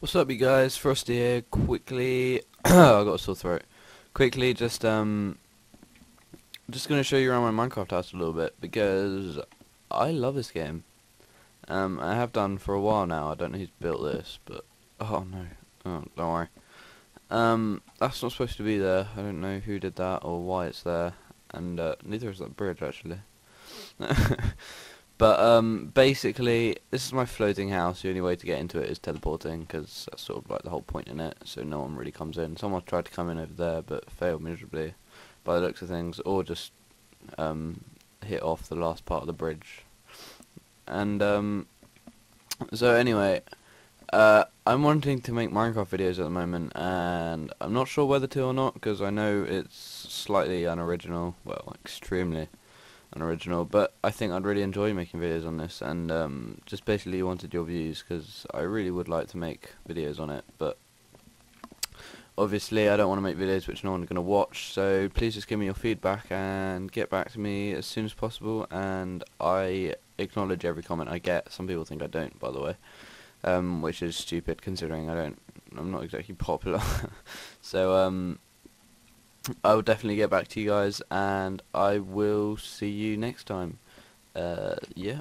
What's up, you guys? Frostii here. Quickly, I got a sore throat. Quickly, just um, just gonna show you around my Minecraft house a little bit because I love this game. Um, I have done for a while now. I don't know who's built this, but oh no, oh don't worry. Um, that's not supposed to be there. I don't know who did that or why it's there, and uh, neither is that bridge actually. But um, basically, this is my floating house. The only way to get into it is teleporting, because that's sort of like the whole point in it. So no one really comes in. Someone tried to come in over there, but failed miserably, by the looks of things, or just um, hit off the last part of the bridge. And um, so anyway, uh, I'm wanting to make Minecraft videos at the moment, and I'm not sure whether to or not, because I know it's slightly unoriginal. Well, extremely unoriginal, but I think I'd really enjoy making videos on this, and um, just basically wanted your views because I really would like to make videos on it, but obviously I don't want to make videos which no one's going to watch, so please just give me your feedback and get back to me as soon as possible, and I acknowledge every comment I get. Some people think I don't, by the way, um, which is stupid considering I don't, I'm not exactly popular. so um, I will definitely get back to you guys, and I will see you next time. Uh, yeah.